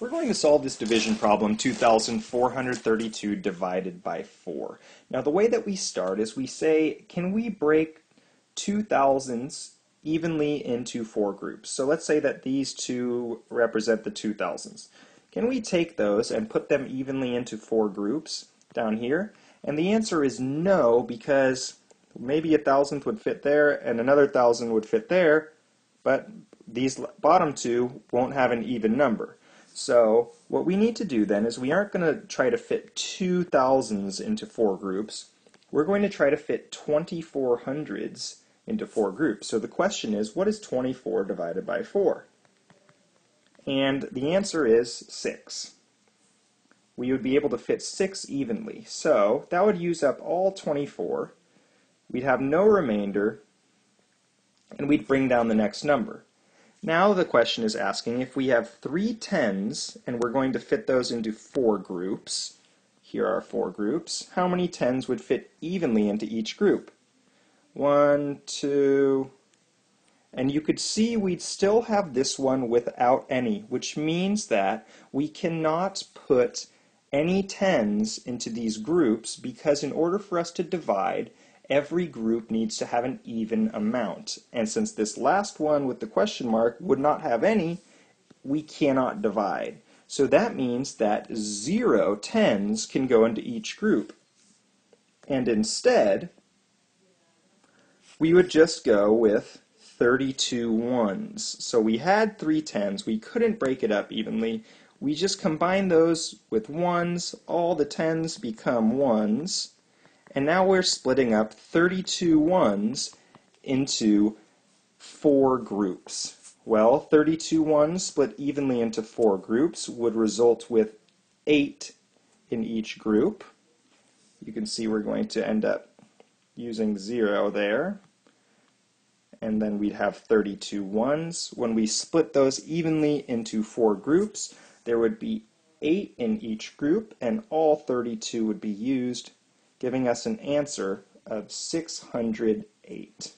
We're going to solve this division problem 2432 divided by 4. Now the way that we start is we say, can we break 2000s evenly into four groups? So let's say that these two represent the 2000s. Can we take those and put them evenly into four groups down here? And the answer is no, because maybe a thousandth would fit there and another thousand would fit there, but these bottom two won't have an even number. So what we need to do then is we aren't going to try to fit two thousands into four groups. We're going to try to fit 2400s into four groups. So the question is, what is 24 divided by 4? And the answer is 6. We would be able to fit 6 evenly. So that would use up all 24. We'd have no remainder, and we'd bring down the next number. Now the question is asking if we have three tens and we're going to fit those into four groups, here are four groups, how many tens would fit evenly into each group? One, two, and you could see we'd still have this one without any, which means that we cannot put any tens into these groups because in order for us to divide, every group needs to have an even amount. And since this last one with the question mark would not have any, we cannot divide. So that means that zero tens can go into each group. And instead, we would just go with 32 ones. So we had three tens. We couldn't break it up evenly. We just combine those with ones. All the tens become ones. And now we're splitting up 32 ones into four groups. Well, 32 ones split evenly into four groups would result with 8 in each group. You can see we're going to end up using 0 there. And then we'd have 32 ones. When we split those evenly into four groups, there would be 8 in each group, and all 32 would be used giving us an answer of 608.